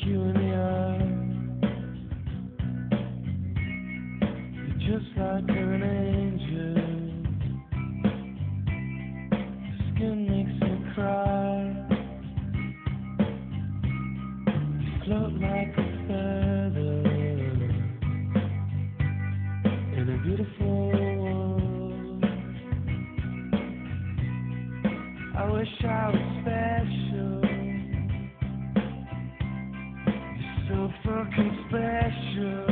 Eye. You're just like an angel. Your skin makes me cry. You float like a feather in a beautiful world. I wish I was special. Fucking special.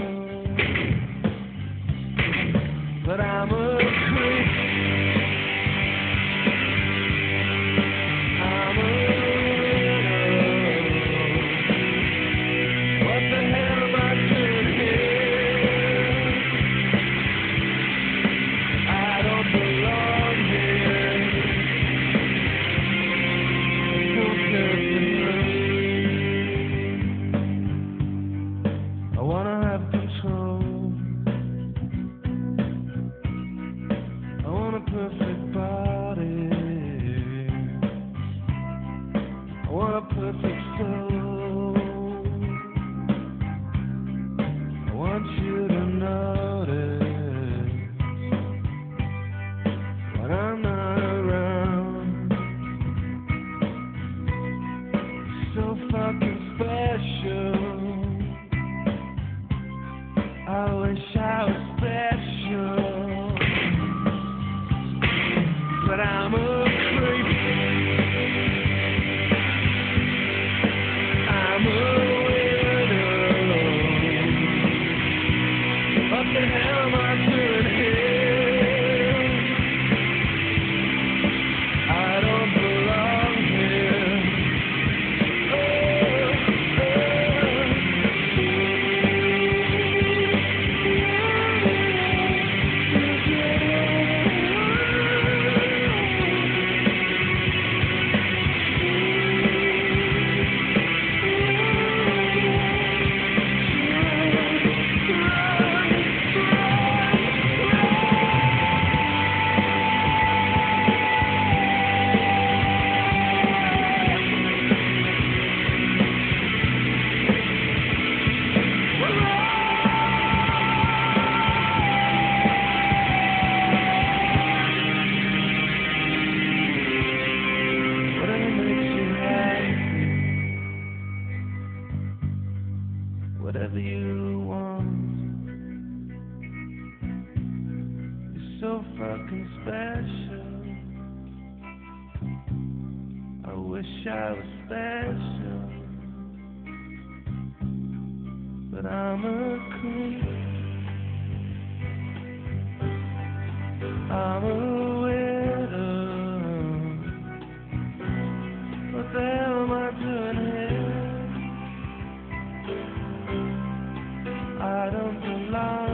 A perfect soul. You're so fucking special. I wish I was special, but I'm a creep. I'm a love.